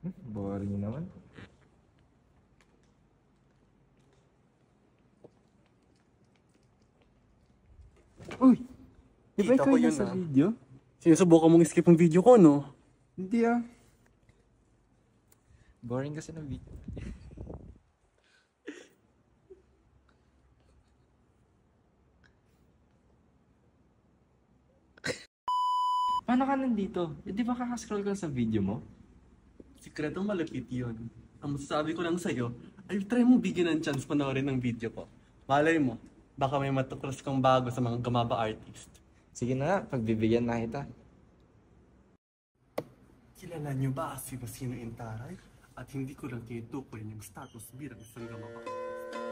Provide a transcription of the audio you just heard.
Boring naman. Uy! Di ba Kita ikaw ko yun yun, sa ah. video? Sinusubukan mong skip ang video ko, no? Hindi ah. Boring kasi ng video. Paano ka nandito? Eh, di ba kakascroll ka sa video mo? Sikretong malapit yun. Ang masasabi ko lang sa'yo, ay try mo bigyan ng chance panoorin ng video ko. Malay mo, baka may matuklas kang bago sa mga gamaba artist. Sige na nga, pagbibigyan na kita. Kilala niyo ba sino sino Intaray? At hindi ko lang tinutukoy yung status bilang isang gamaba artist.